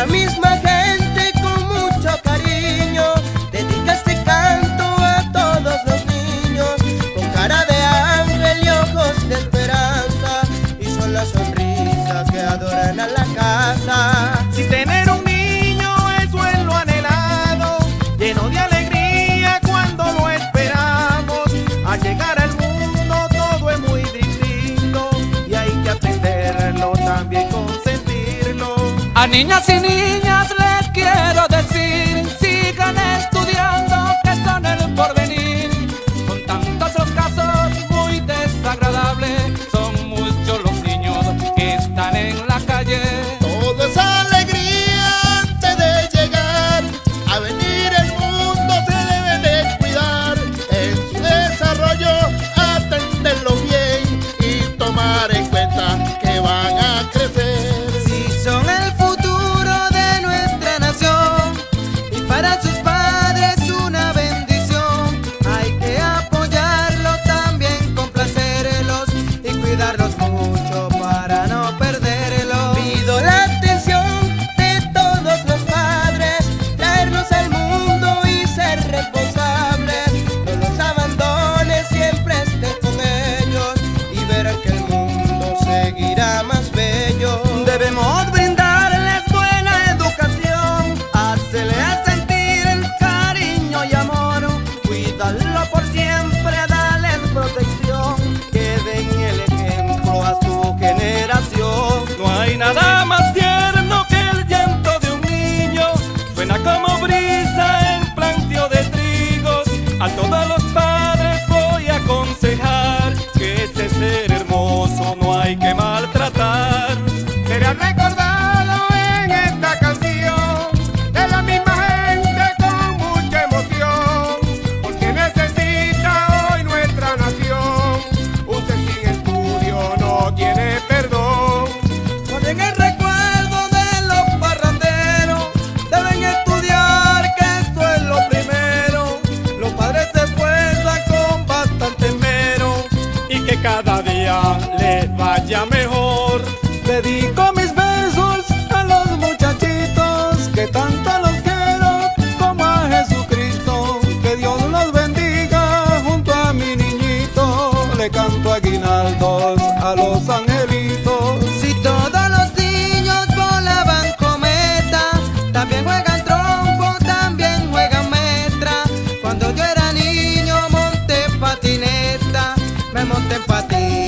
la misma niñas y niñas no hay que maltratar. cada día le vaya mejor. Dedico mis besos a los muchachitos que tanto los quiero, como a Jesucristo. Que Dios los bendiga junto a mi niñito. Le canto aguinaldos a los angelitos. para ti.